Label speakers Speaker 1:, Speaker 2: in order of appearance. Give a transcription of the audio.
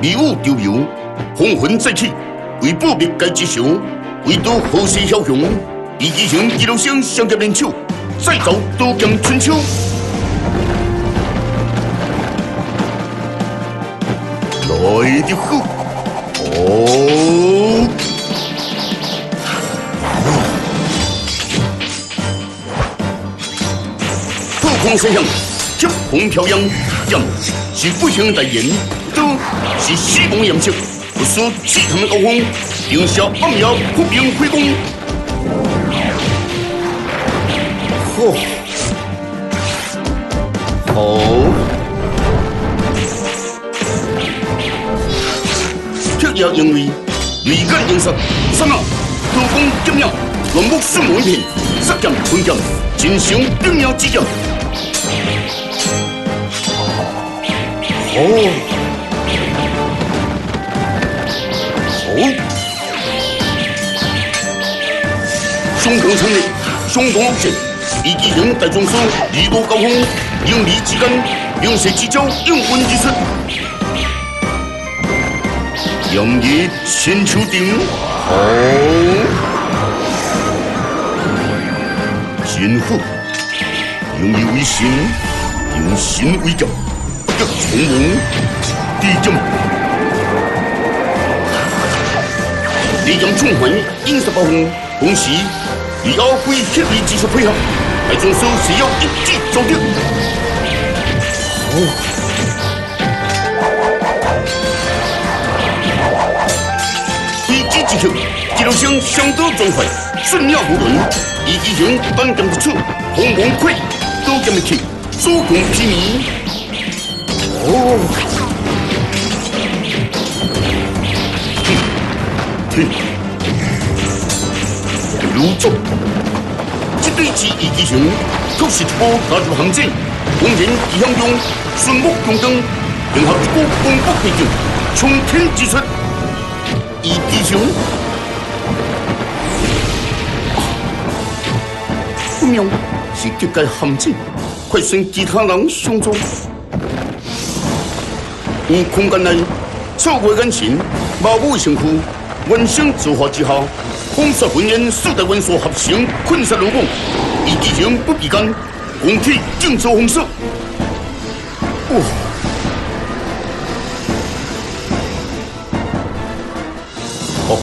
Speaker 1: 迷雾丢流，红魂再起，为保灭该之仇，为夺后世枭雄，以继承一路星相结联手，再造刀剑春秋。来得好，哦！空升向，红飘扬，剑是不幸代言，刀是死亡颜色，不输其他的高峰，留下暗夜不明辉光。好，好。也因为雷干应杀，三啊，刀光剑影，乱木瞬无一片，杀剑吞剑，真想顶鸟之剑。哦哦，胸膛长烈，胸膛傲剑，一击型大中手，力度高峰，用力之间，用蛇之招，用魂之术。杨野千秋鼎，好，真好。用以为心，用心为剑，要从容地震。你将冲环引杀暴风，同时以阿飞血力技术配合，来中手是要一击中定。好。技巧，一路上相当壮快，瞬秒无伦。一击型短剑不出，红光溃，刀剑的气，左攻披靡。哦，哼，哼，如中。这对之一击型，确实一波打入陷阱。红人一向中，顺目中灯，融合一波攻国配剑，冲天之术。一弟兄，分明是结界陷阱，快算其他人相助。于空间内，错过眼前，马武的身躯，万星造化之后，风雪混烟，四大元素合成，困死如梦。一弟兄不比干，红体尽造红色。哇！